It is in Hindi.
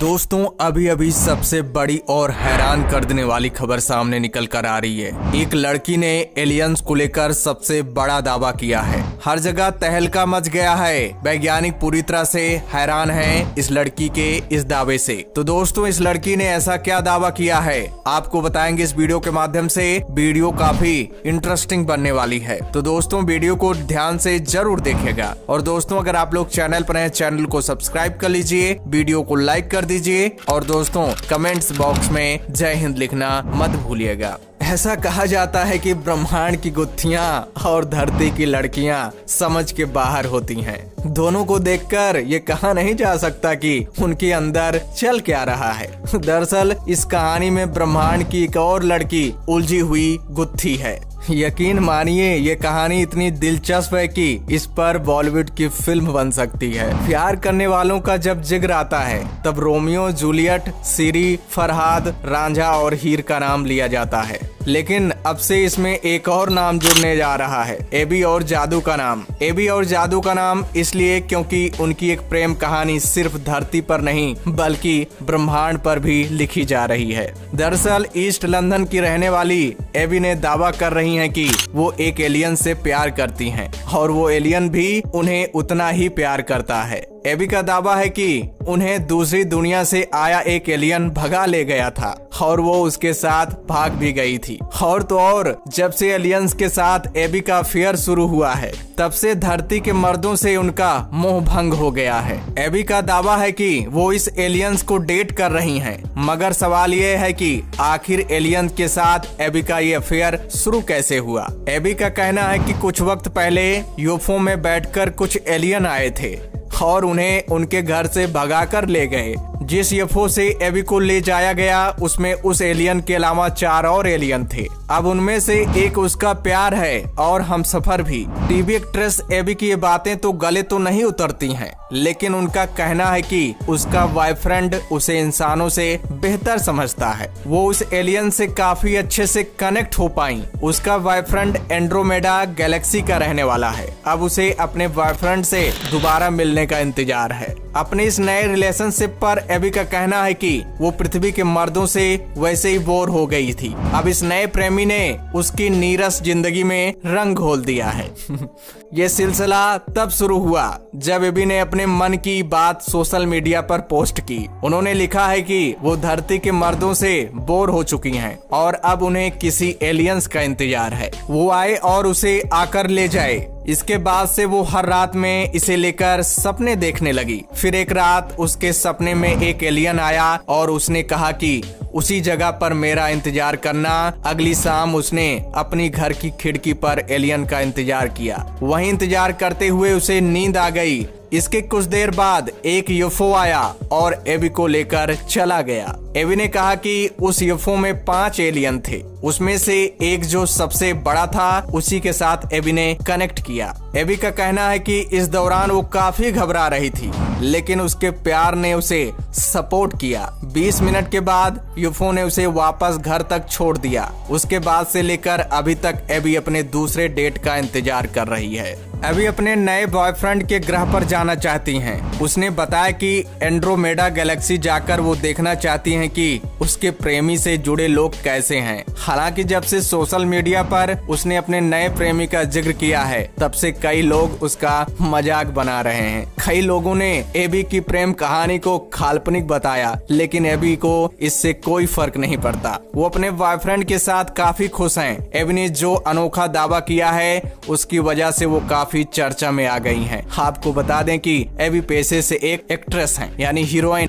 दोस्तों अभी अभी सबसे बड़ी और हैरान कर देने वाली खबर सामने निकल कर आ रही है। एक लड़की ने एलियंस को लेकर सबसे बड़ा दावा किया है। हर जगह तहलका मच गया है। वैज्ञानिक पूरी तरह से हैरान हैं इस लड़की के इस दावे से। तो दोस्तों, इस लड़की ने ऐसा क्या दावा किया है? आपको बताएँगे इस वीडियो के माध्यम से। वीडियो काफ़ी इंटरेस्टिंग बनने वाली है। तो दोस्तों, वीडियो को ध्यान से ज़रूर देखेगा और दोस्तों, अगर आप लोग चैनल पर हैं, चैनल को सब्सक्राइब कर लीजिए, वीडियो को लाइक कर दीजिए। और दोस्तों, कमेंट्स बॉक्स में जय हिंद लिखना मत भूलिएगा। ऐसा कहा जाता है कि ब्रह्मांड की गुत्थियाँ और धरती की लड़कियाँ समझ के बाहर होती हैं। दोनों को देखकर ये कहा नहीं जा सकता कि उनके अंदर चल क्या रहा है। दरअसल, इस कहानी में ब्रह्मांड की एक और लड़की उलझी हुई गुत्थी है। यकीन मानिए, ये कहानी इतनी दिलचस्प है कि इस पर बॉलीवुड की फ़िल्म बन सकती है। प्यार करने वालों का जब ज़िक्र आता है, तब रोमियो, जूलियट, सीरी, फरहाद, रांझा और हीर का नाम लिया जाता है। लेकिन अब से इसमें एक और नाम जुड़ने जा रहा है एबी और जादू का नाम। एबी और जादू का नाम इसलिए क्योंकि उनकी एक प्रेम कहानी सिर्फ़ धरती पर नहीं, बल्कि ब्रह्मांड पर भी लिखी जा रही है। दरअसल, ईस्ट लंदन की रहने वाली एबी ने दावा कर रही हैं कि वो एक एलियन से प्यार करती हैं, और वो एलियन भी उन्हें उतना ही प्यार करता है। एबी का दावा है कि उन्हें दूसरी दुनिया से आया एक एलियन भगा ले गया था, और वो उसके साथ भाग भी गई थी। और तो और, जब से एलियंस के साथ एबी का फेयर शुरू हुआ है, तब से धरती के मर्दों से उनका मोह भंग हो गया है। एबी का दावा है कि वो इस एलियंस को डेट कर रही हैं, मगर सवाल ये है कि आखिर एलियन के साथ एबी का ये अफेयर शुरू कैसे हुआ? एबी का कहना है कि कुछ वक्त पहले यूफो में बैठकर कुछ एलियन आए थे। और उन्हें उनके घर से भगा कर ले गए। जिस यफो से एबी को ले जाया गया। उसमें उस एलियन के अलावा चार और एलियन थे। अब उनमें से एक उसका प्यार है और हम सफ़र भी। टीवी एक्ट्रेस एबी की ये बातें तो गले तो नहीं उतरती हैं, लेकिन उनका कहना है कि उसका बॉयफ्रेंड उसे इंसानों से बेहतर समझता है। वो उस एलियन से काफ़ी अच्छे से कनेक्ट हो पाई। उसका बॉयफ्रेंड एंड्रोमेडा गैलेक्सी का रहने वाला है। अब उसे अपने बॉयफ्रेंड से दोबारा मिलने का इंतज़ार है। अपने इस नए रिलेशनशिप पर एबी का कहना है कि वो पृथ्वी के मर्दों से वैसे ही बोर हो गई थी। अब इस नए प्रेमी ने उसकी नीरस ज़िंदगी में रंग घोल दिया है। ये सिलसिला तब शुरू हुआ जब एबी ने अपने मन की बात सोशल मीडिया पर पोस्ट की। उन्होंने लिखा है कि वो धरती के मर्दों से बोर हो चुकी हैं और अब उन्हें किसी एलियंस का इंतज़ार है। वो आए और उसे आकर ले जाए। इसके बाद से वो हर रात में इसे लेकर सपने देखने लगी। फिर एक रात उसके सपने में एक एलियन आया और उसने कहा कि उसी जगह पर मेरा इंतज़ार करना। अगली शाम उसने अपनी घर की खिड़की पर एलियन का इंतज़ार किया। वही इंतज़ार करते हुए उसे नींद आ गई इसके कुछ देर बाद एक यूफो आया और एबी को लेकर चला गया। एवी ने कहा कि उस यूफो में पाँच एलियन थे। उसमें से एक जो सबसे बड़ा था, उसी के साथ एबी ने कनेक्ट किया। एबी का कहना है कि इस दौरान वो काफ़ी घबरा रही थी, लेकिन उसके प्यार ने उसे सपोर्ट किया। 20 मिनट के बाद यूफो ने उसे वापस घर तक छोड़ दिया। उसके बाद से लेकर अभी तक एबी अपने दूसरे डेट का इंतज़ार कर रही है। अभी अपने नए बॉयफ्रेंड के ग्रह पर जाना चाहती हैं। उसने बताया कि एंड्रोमेडा गैलेक्सी जाकर वो देखना चाहती हैं कि उसके प्रेमी से जुड़े लोग कैसे हैं। हालाँकि जब से सोशल मीडिया पर उसने अपने नए प्रेमी का ज़िक्र किया है, तब से कई लोग उसका मज़ाक बना रहे हैं कई लोगों ने एबी की प्रेम कहानी को काल्पनिक बताया, लेकिन एबी को इससे कोई फ़र्क नहीं पड़ता वो अपने बॉयफ्रेंड के साथ काफ़ी खुश हैं। एबी ने जो अनोखा दावा किया है, उसकी वजह से वो काफ़ी काफ़ी चर्चा में आ गई हैं। आपको बता दें कि एबी पेशे से एक एक्ट्रेस हैं, यानी हीरोइन